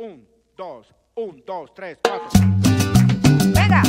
Un, dos, un, dos, tres, cuatro. Venga.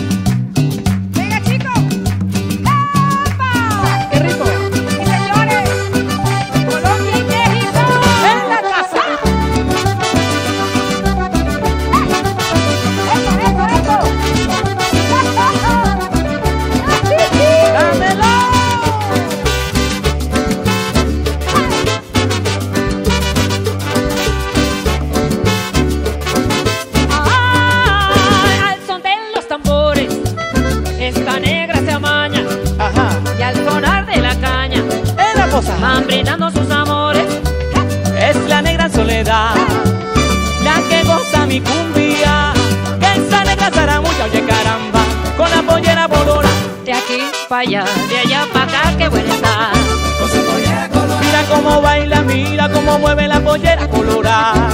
Cómo mueve la pollera colorada.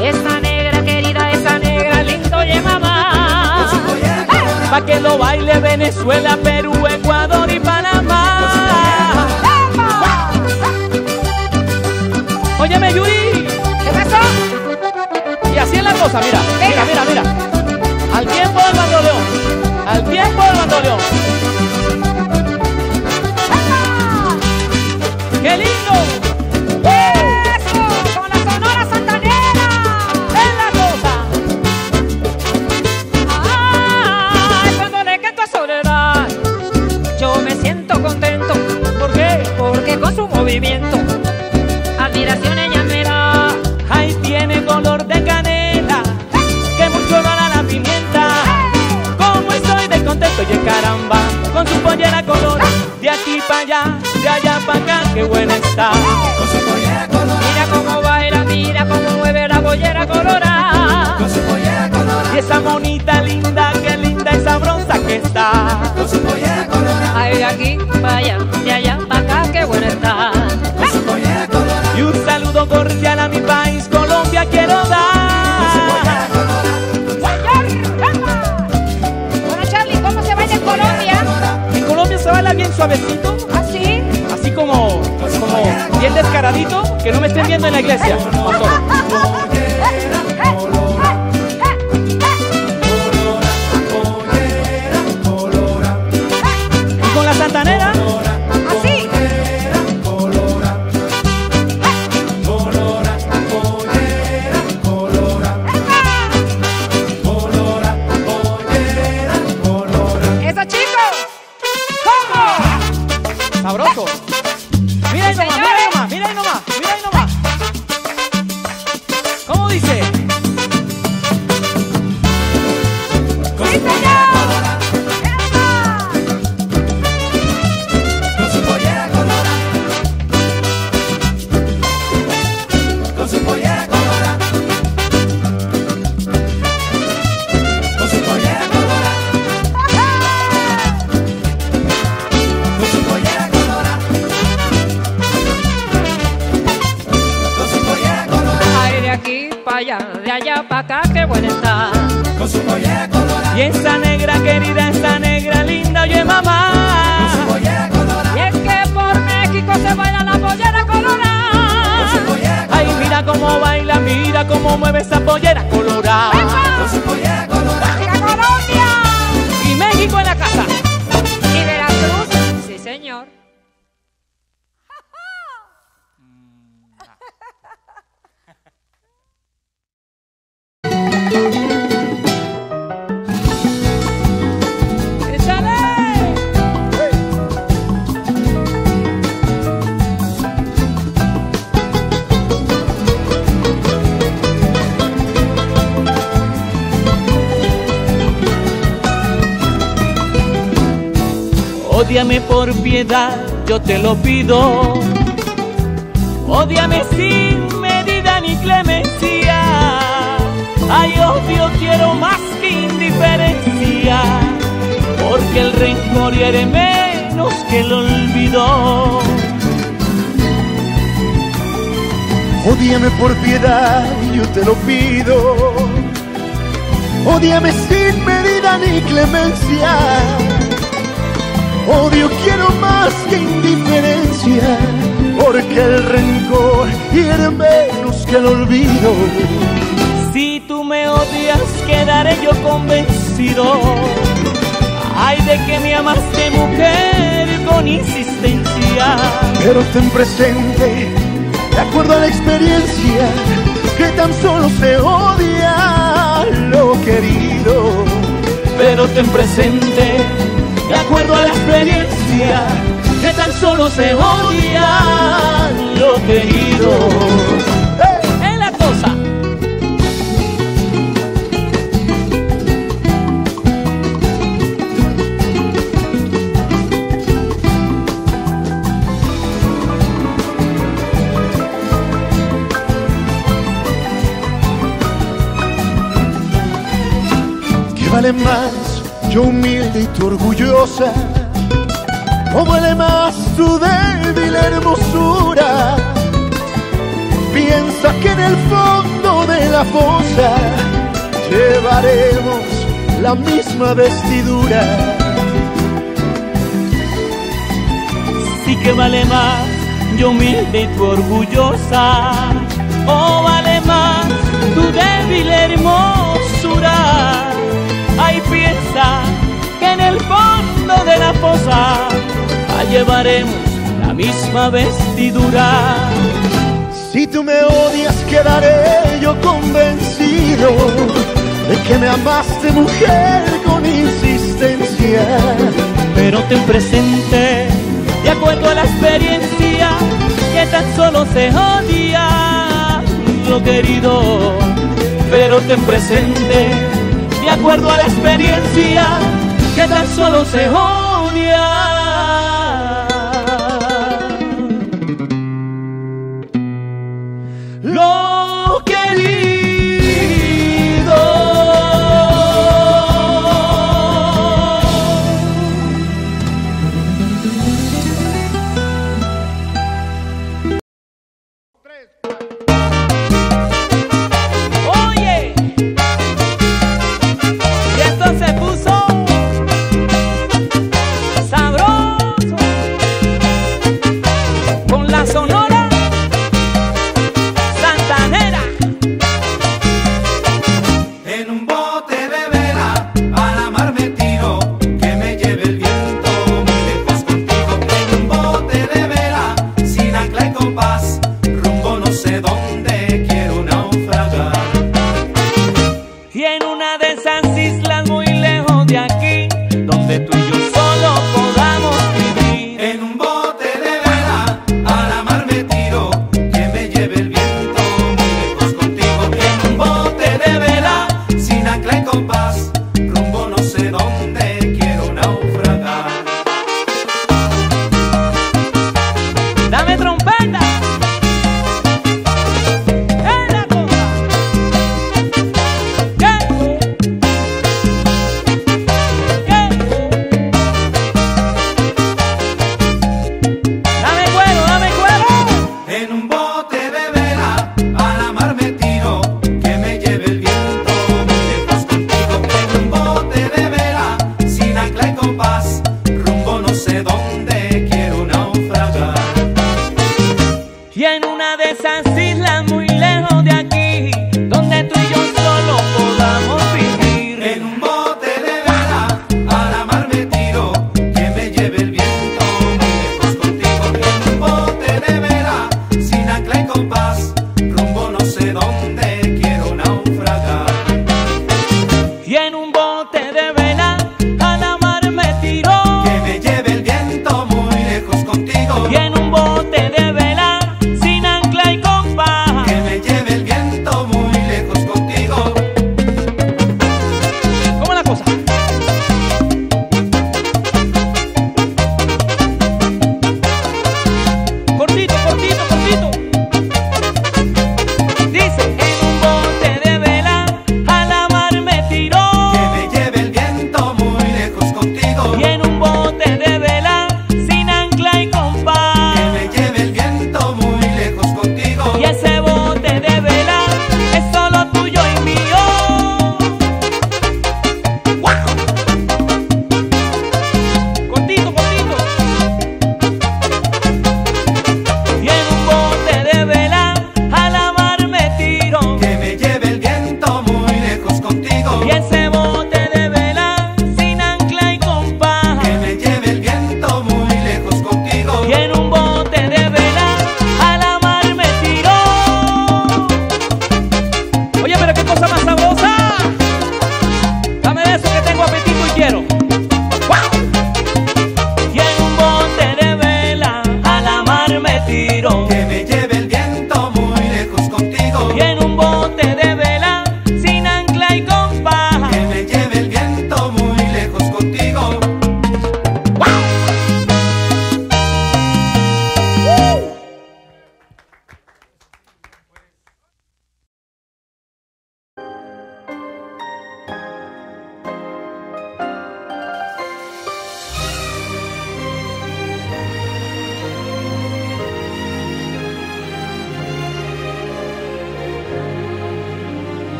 Esa negra querida, esa negra lindo, oye mamá. Pa' que lo baile Venezuela, Perú, Ecuador y Panamá. Óyeme, Yuri. ¿Qué pasó? Y así es la cosa, mira. Con su pollera color, de aquí para allá, de allá para acá, qué buena está. Mira cómo baila, mira cómo mueve la bollera colorada. Y esa monita linda, qué linda y sabrosa que está. Ay, de aquí para allá, de allá para acá, qué buena está. Y un saludo cordial a mi país, Colombia, quiero dar. ¿Así? así como, bien descaradito, que no me estén viendo en la iglesia. Mira cómo mueve esa pollera piedad, yo te lo pido. Ódiame sin medida ni clemencia. Ay, odio quiero más que indiferencia. Porque el rencor hiere menos que el olvido. Ódiame por piedad, yo te lo pido. Ódiame sin medida ni clemencia. Odio quiero más que indiferencia, porque el rencor hiere menos que el olvido. Si tú me odias, quedaré yo convencido. Ay, de que me amaste, mujer, con insistencia. Pero ten presente, de acuerdo a la experiencia, que tan solo se odia lo querido. Pero ten presente, de acuerdo a la experiencia, que tan solo se odia lo querido. Es la cosa. ¿Qué vale más yo humilde y tú orgullosa? ¿O vale más tu débil hermosura? Piensa que en el fondo de la fosa llevaremos la misma vestidura. Sí que vale más yo humilde y tú orgullosa. O vale más tu débil hermosura. Ay, piensa que en el fondo de la fosa llevaremos la misma vestidura. Si tú me odias, quedaré yo convencido de que me amaste, mujer, con insistencia. Pero ten presente, de acuerdo a la experiencia, que tan solo se odia lo querido. Pero ten presente, de acuerdo a la experiencia, que tan solo se odia.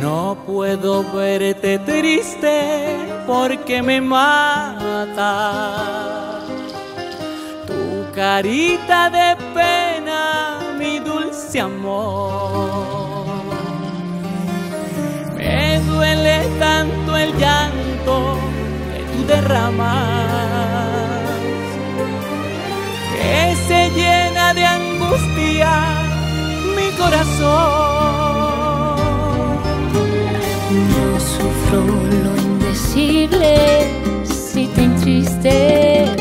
No puedo verte triste porque me mata. Tu carita de pena, mi dulce amor. Me duele tanto el llanto que tú derramas, que se llena de angustia mi corazón. Lo indecible si te entristeces.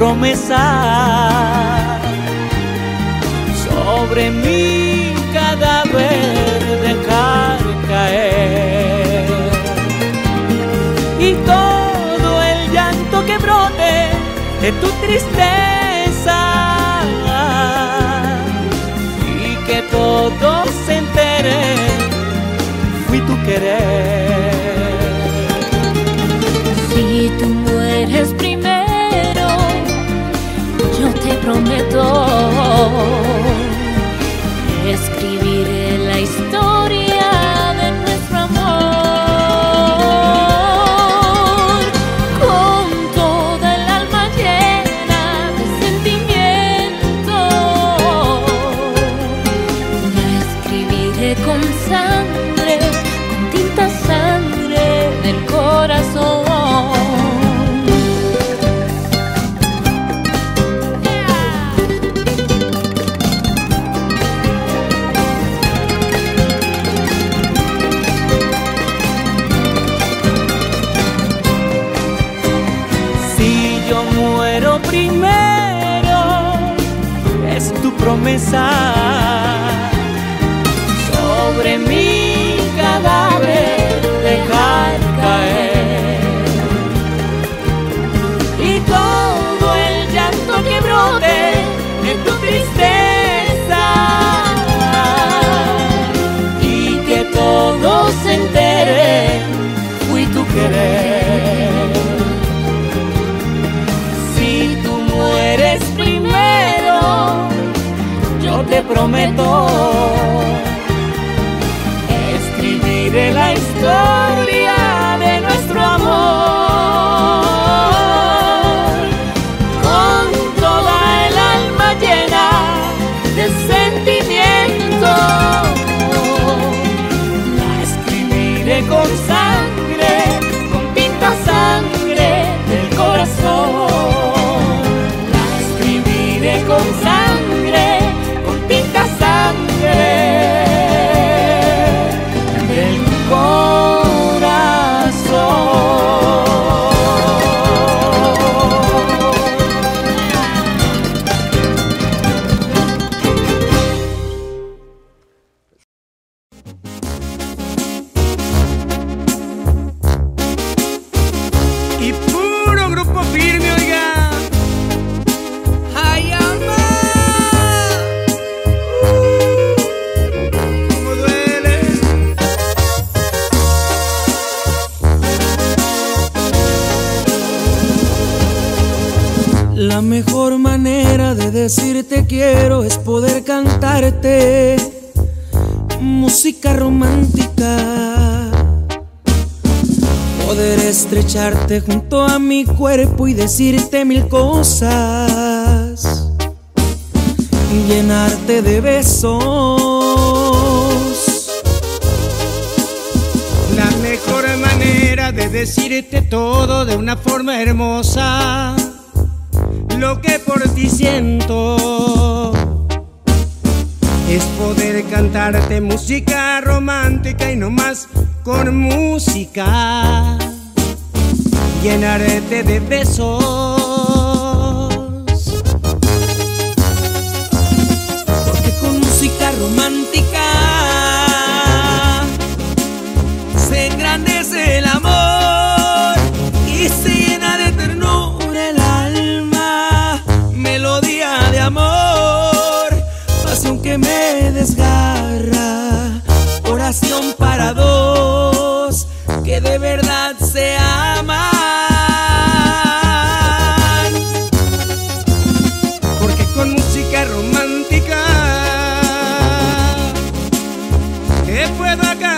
Promesa. Sobre mi cadáver dejar caer. Y todo el llanto que brote de tu tristeza. Y que todos se enteren, fui tu querer. Yo quiero es poder cantarte música romántica. Poder estrecharte junto a mi cuerpo y decirte mil cosas. Llenarte de besos. La mejor manera de decirte todo de una forma hermosa. Lo que por ti siento es poder cantarte música romántica y no más con música. Llenarte de besos. Porque con música romántica se engrandece se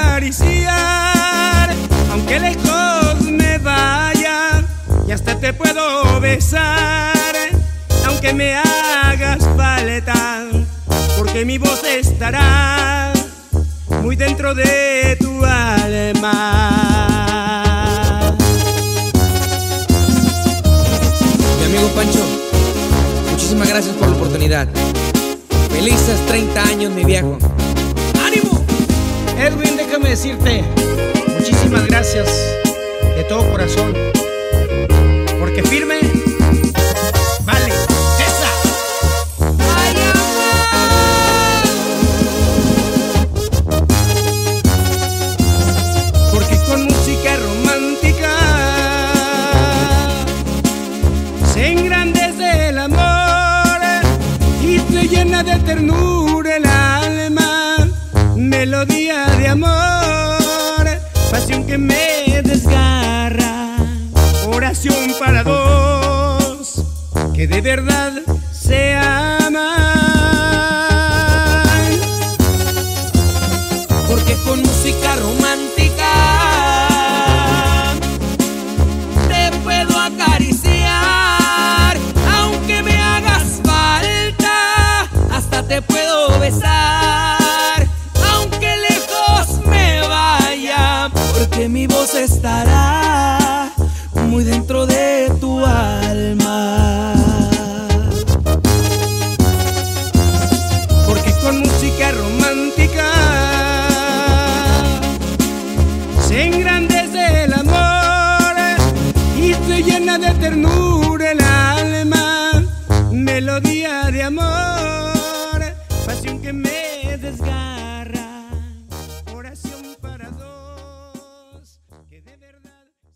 acariciar, aunque lejos me vaya, y hasta te puedo besar, aunque me hagas falta, porque mi voz estará muy dentro de tu alma. Mi amigo Pancho, muchísimas gracias por la oportunidad. Felices 30 años, mi viejo. ¡Ánimo! Edwin, decirte muchísimas gracias de todo corazón. Porque firme, de verdad de ternura el alma. Melodía de amor, pasión que me desgarra, oración para dos que de verdad se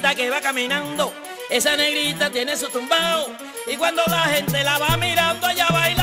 que va caminando, esa negrita tiene su tumbao. Y cuando la gente la va mirando, ella baila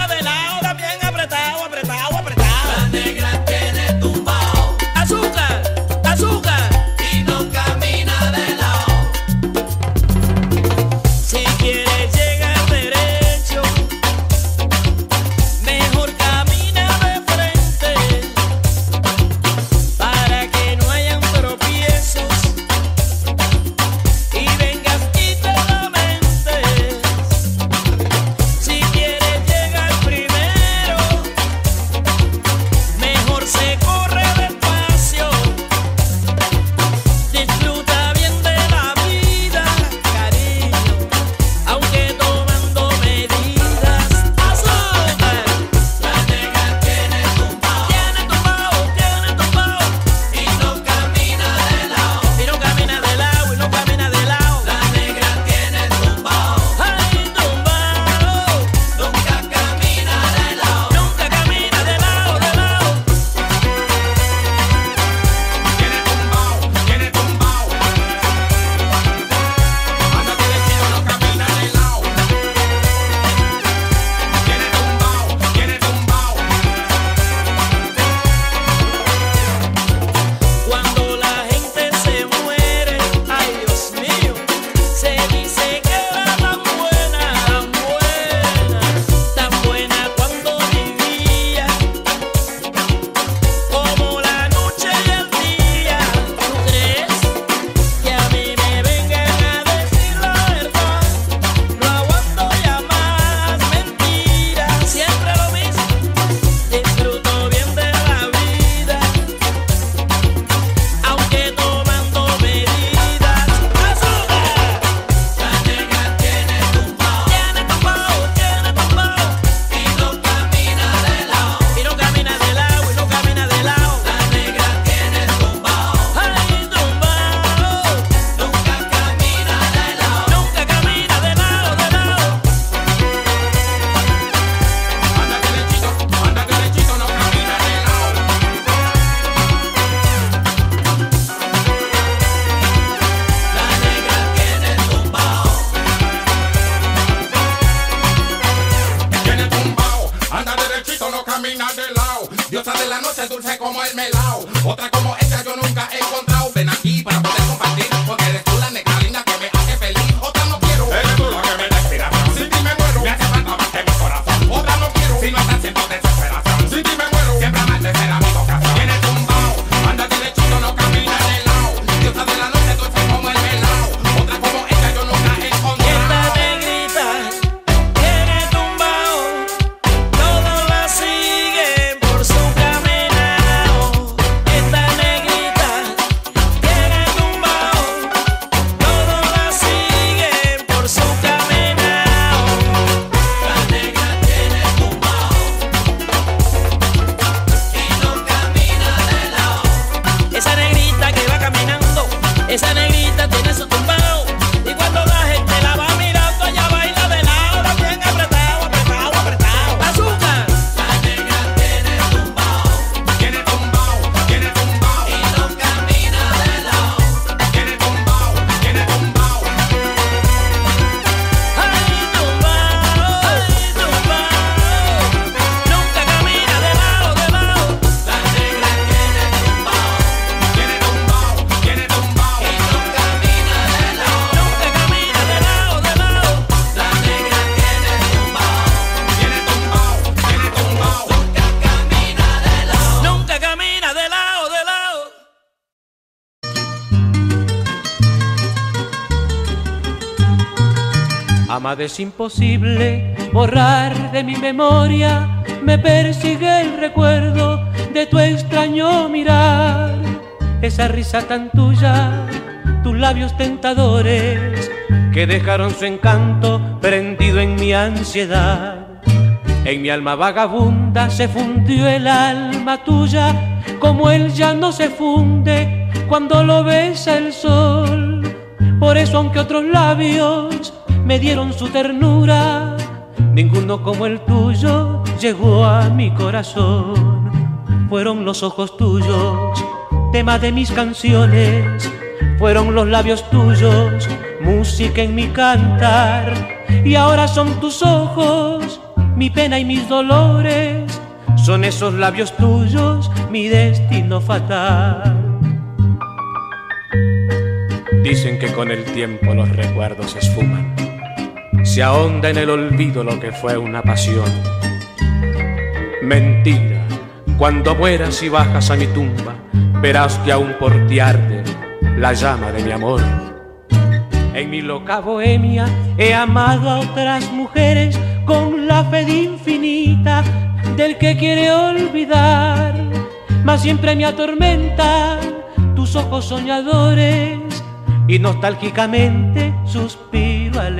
es imposible borrar de mi memoria, me persigue el recuerdo de tu extraño mirar, esa risa tan tuya, tus labios tentadores que dejaron su encanto prendido en mi ansiedad. En mi alma vagabunda se fundió el alma tuya, como él ya no se funde cuando lo besa el sol. Por eso aunque otros labios me dieron su ternura, ninguno como el tuyo llegó a mi corazón. Fueron los ojos tuyos, tema de mis canciones, fueron los labios tuyos, música en mi cantar, y ahora son tus ojos, mi pena y mis dolores, son esos labios tuyos, mi destino fatal. Dicen que con el tiempo los recuerdos se esfuman, se ahonda en el olvido lo que fue una pasión. Mentira, cuando mueras y bajas a mi tumba, verás que aún por ti arde la llama de mi amor. En mi loca bohemia he amado a otras mujeres con la fe infinita del que quiere olvidar, mas siempre me atormentan tus ojos soñadores y nostálgicamente suspiro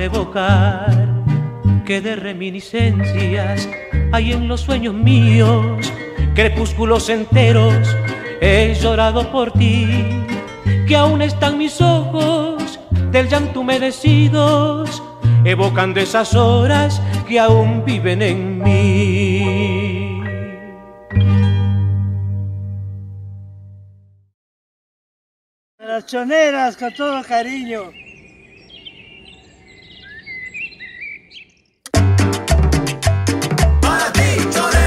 evocar que de reminiscencias hay en los sueños míos, crepúsculos enteros he llorado por ti, que aún están mis ojos del llanto humedecidos, evocando esas horas que aún viven en mí. Las choneras con todo cariño. Para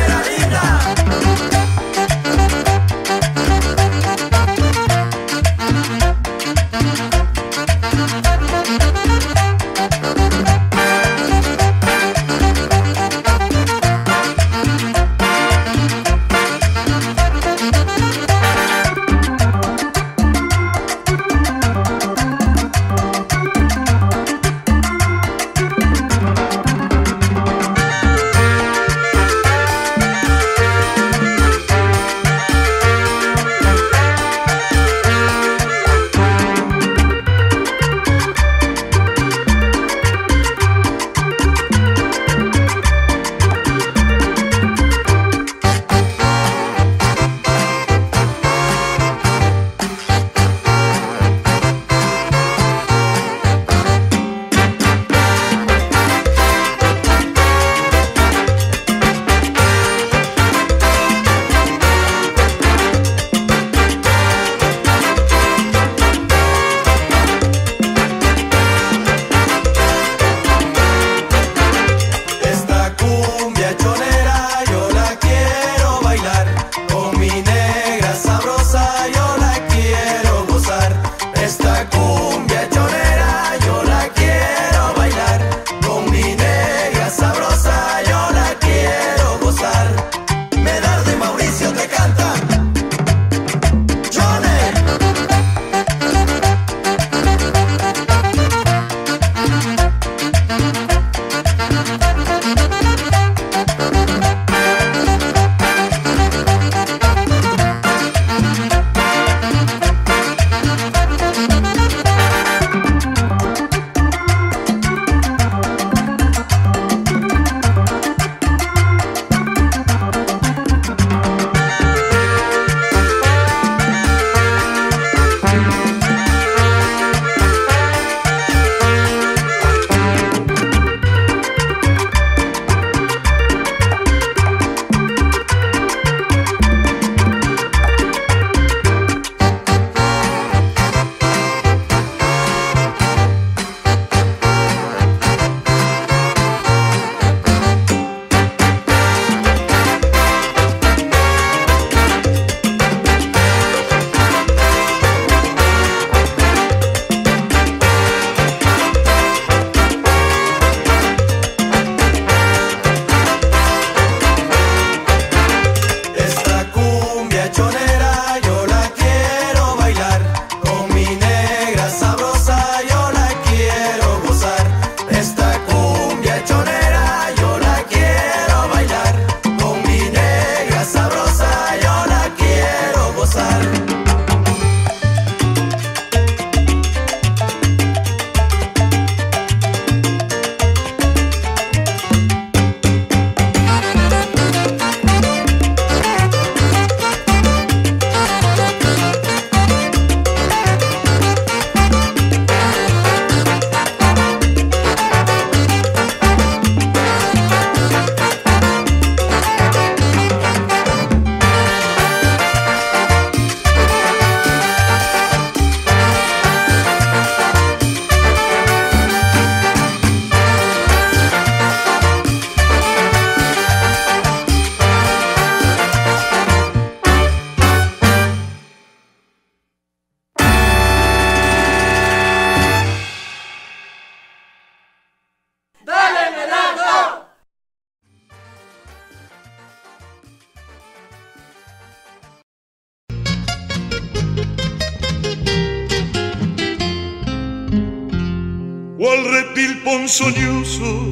ponzoñoso,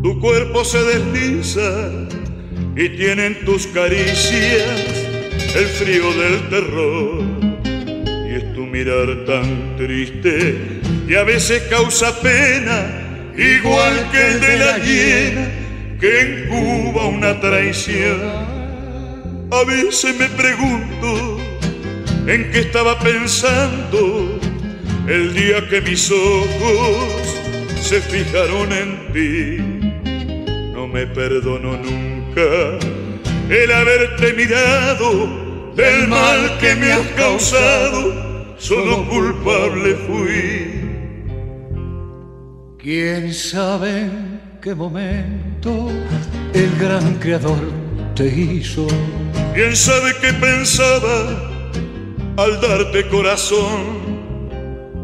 tu cuerpo se desliza y tienen tus caricias el frío del terror. Y es tu mirar tan triste y a veces causa pena, igual que el de la hiena que encuba una traición. A veces me pregunto en qué estaba pensando el día que mis ojos se fijaron en ti. No me perdono nunca el haberte mirado del mal que me has causado, solo culpable fui. ¿Quién sabe en qué momento el gran creador te hizo? ¿Quién sabe qué pensaba al darte corazón?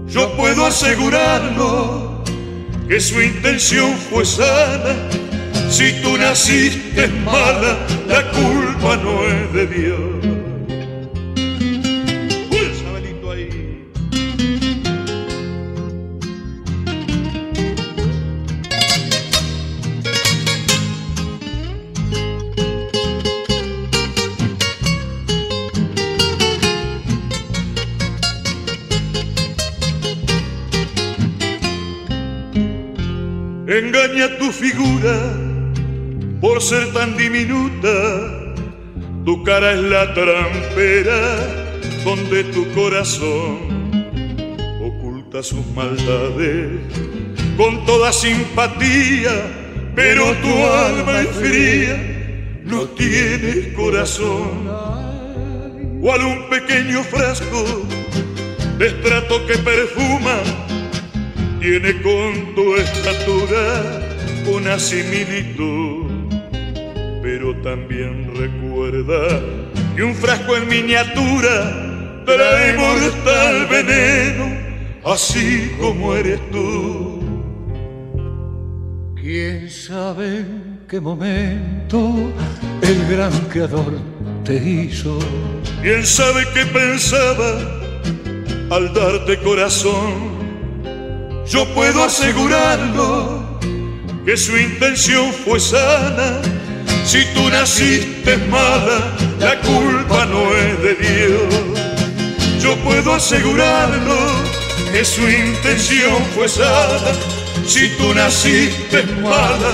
Yo puedo asegurarlo que su intención fue sana. Si tú naciste mala, la culpa no es de Dios. Engaña tu figura por ser tan diminuta. Tu cara es la trampera donde tu corazón oculta sus maldades con toda simpatía, pero tu alma es fría, no tienes corazón. O un pequeño frasco de estrato que perfuma tiene con tu estatura una similitud, pero también recuerda que un frasco en miniatura trae mortal veneno, así como eres tú. ¿Quién sabe en qué momento el gran creador te hizo? ¿Quién sabe qué pensaba al darte corazón? Yo puedo asegurarlo que su intención fue sana. Si tú naciste mala, la culpa no es de Dios. Yo puedo asegurarlo que su intención fue sana. Si tú naciste mala,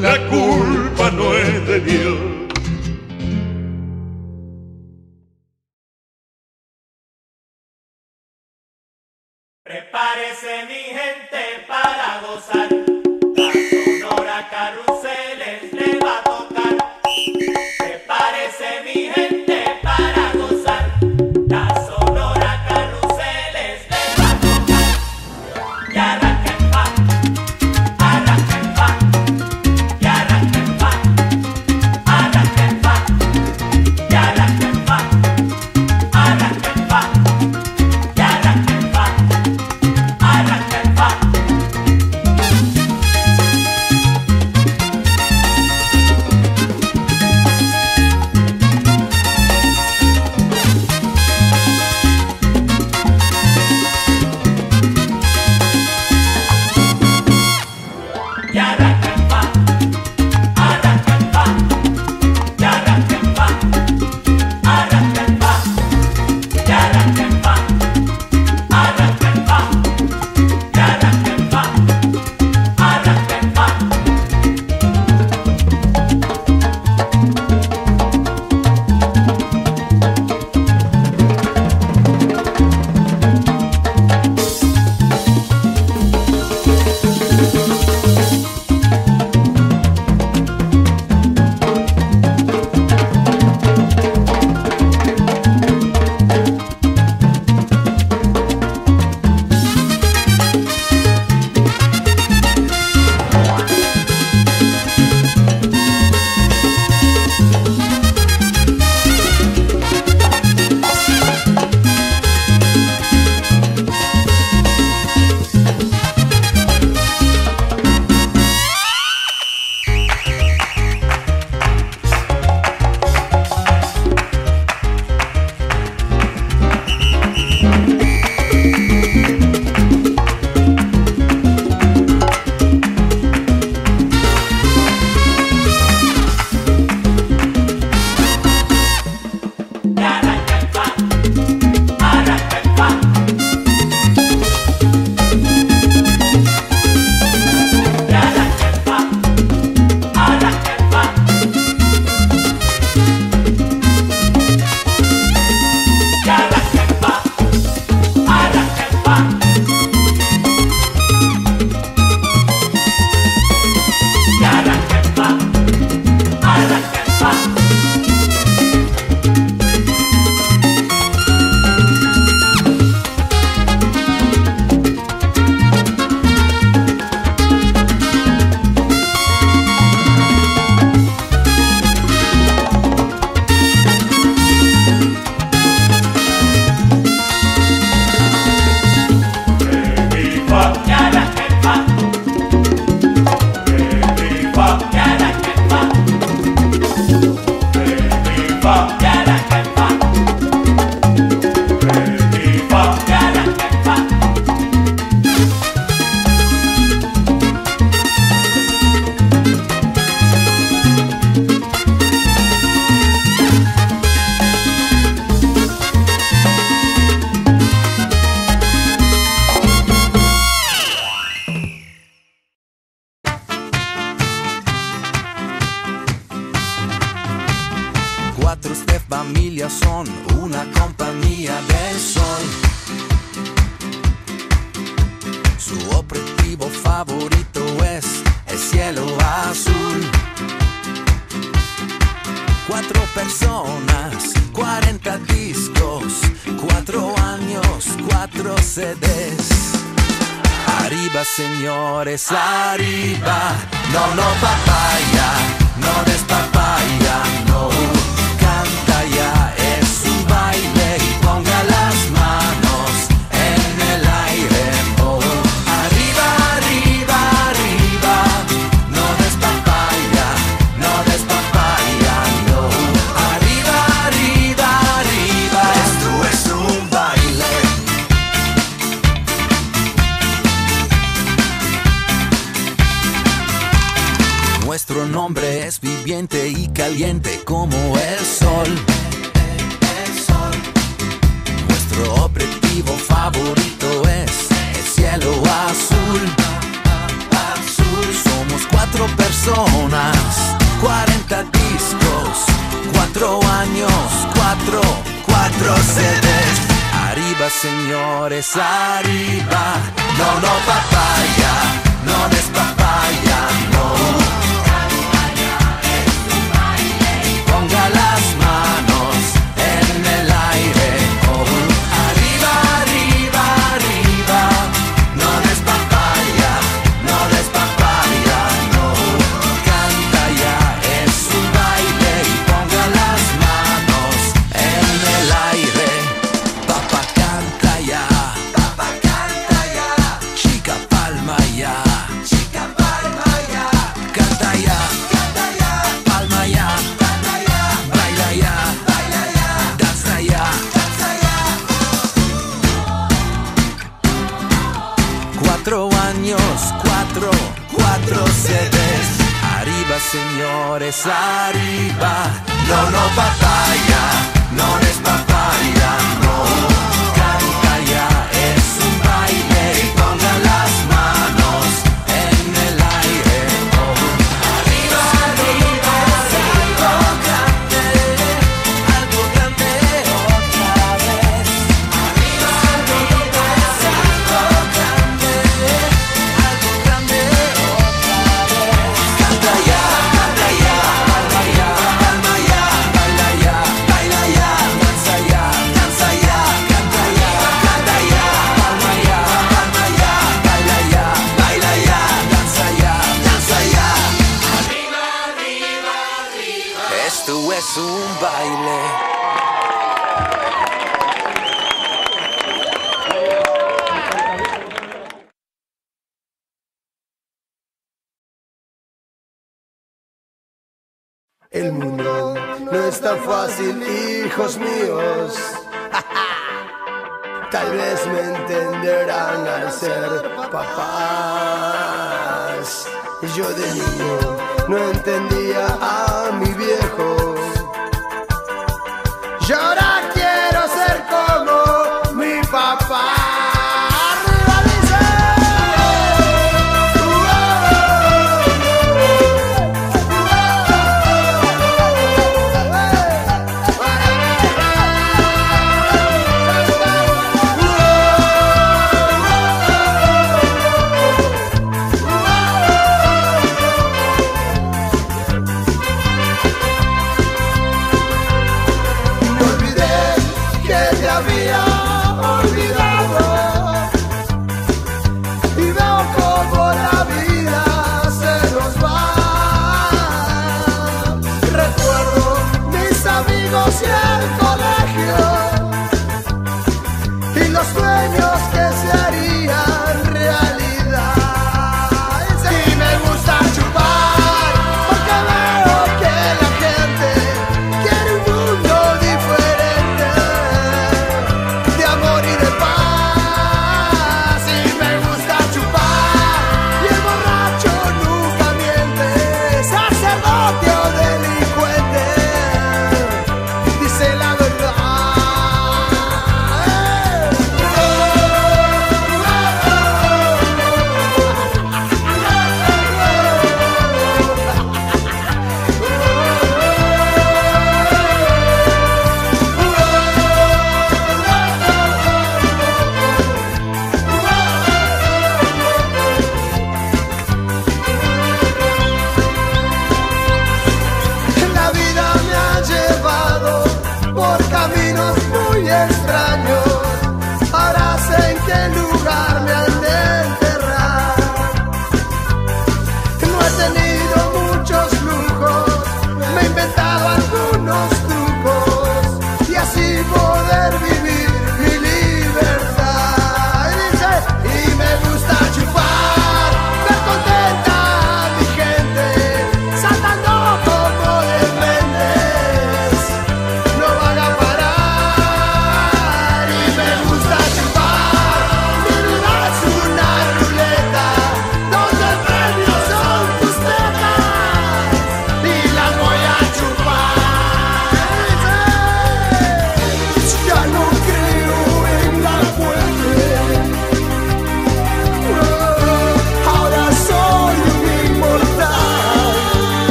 la culpa no es de Dios. Side.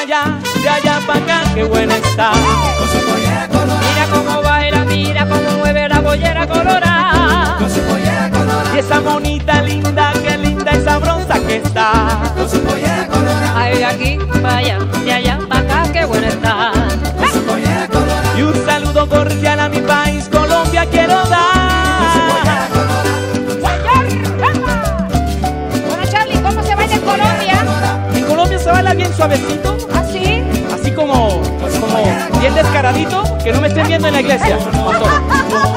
allá, de allá pa' acá, qué buena está. Con su. Mira cómo baila, mira cómo mueve la pollera colorada. Con su. Y esa monita linda, qué linda y sabrosa que está. Con su. Ay, de aquí pa' allá, de allá pa' acá, qué buena está. Y un saludo cordial a mi país, Colombia, quiero dar. suavecito Bien descaradito, que no me estén viendo en la iglesia, pastor.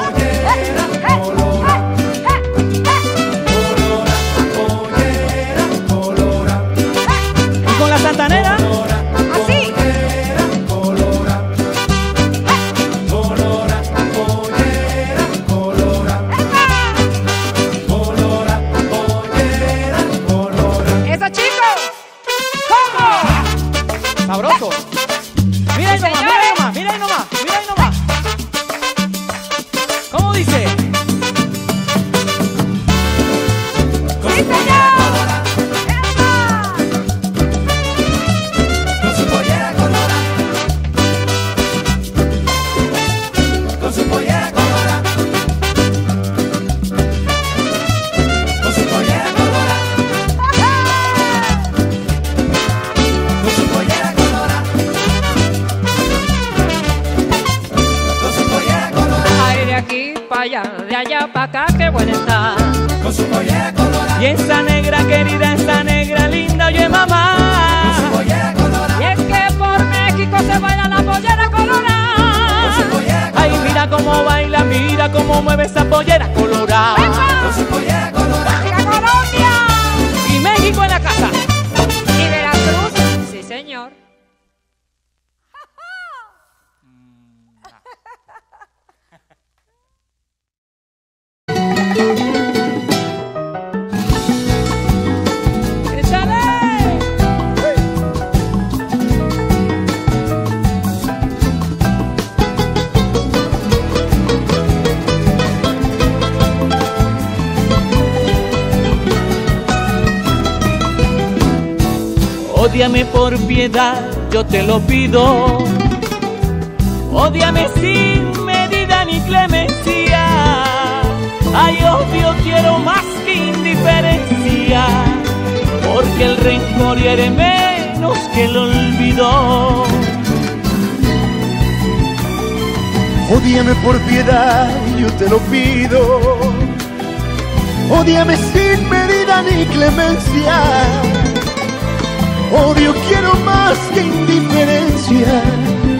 mira cómo mueve esa pollera colorada. Odiame por piedad, yo te lo pido. Odiame sin medida ni clemencia. Ay, odio quiero más que indiferencia. Porque el rencor hiere menos que el olvido. Odiame por piedad, yo te lo pido. Odiame sin medida ni clemencia Odio quiero más que indiferencia,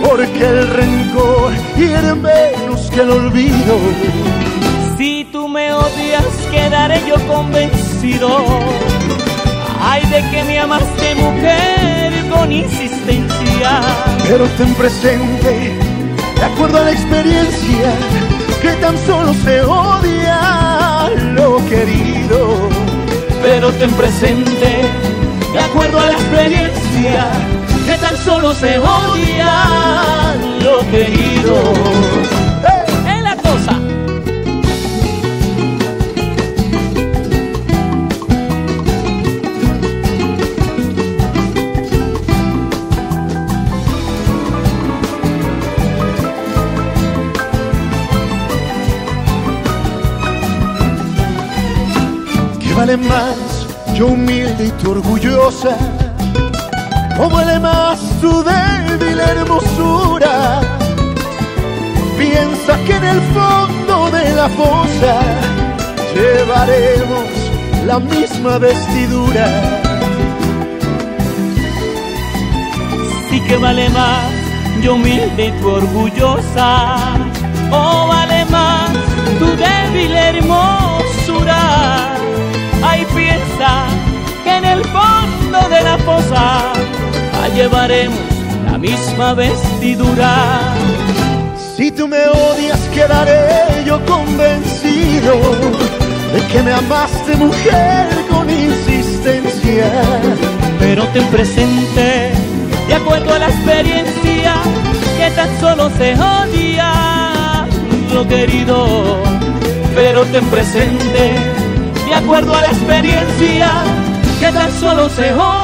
porque el rencor hiere menos que el olvido. Si tú me odias, quedaré yo convencido. Ay, de que me amaste, mujer, con insistencia. Pero ten presente, de acuerdo a la experiencia, que tan solo se odia lo querido. Pero ten presente de acuerdo a la experiencia, que tan solo se odia lo querido. Es la cosa. ¿Qué vale más yo humilde y tú orgullosa? ¿O vale más tu débil hermosura? Piensa que en el fondo de la fosa llevaremos la misma vestidura. Sí que vale más yo humilde y tú orgullosa. O vale más tu débil hermosura. La fosa llevaremos la misma vestidura. Si tú me odias, quedaré yo convencido de que me amaste mujer con insistencia. Pero ten presente, de acuerdo a la experiencia, que tan solo se odia lo querido. Pero ten presente, de acuerdo a la experiencia, que tan solo se odia.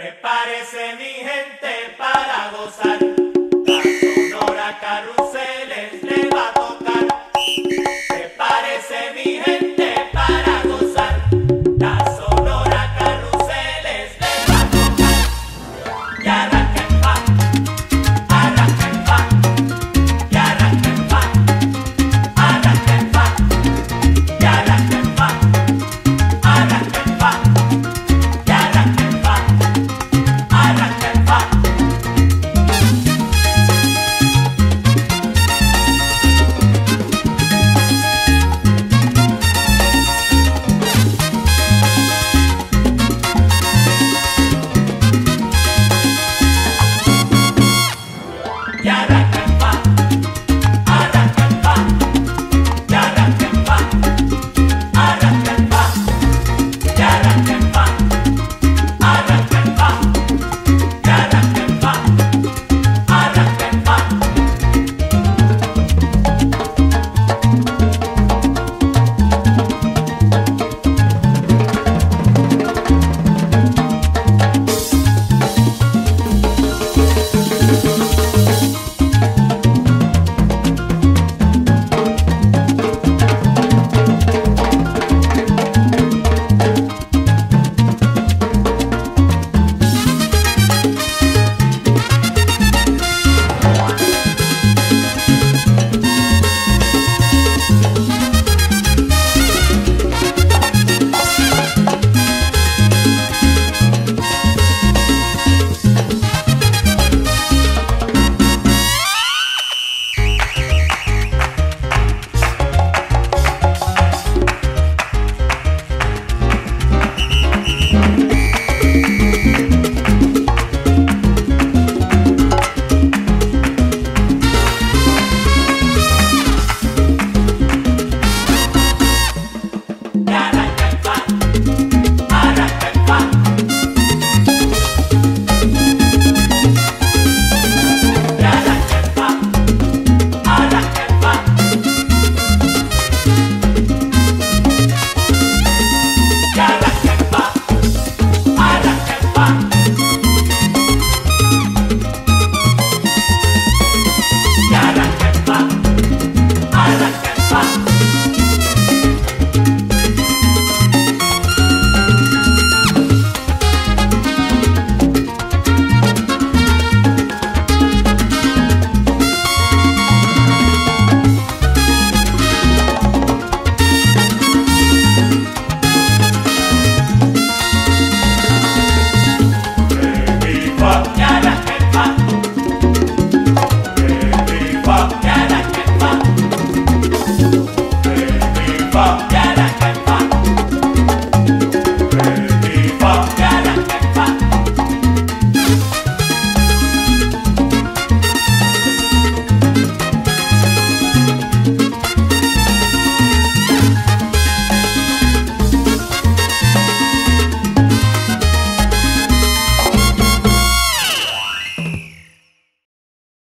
Prepárese mi gente para gozar.